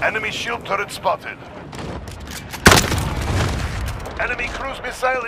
Enemy shield turret spotted. Enemy cruise missile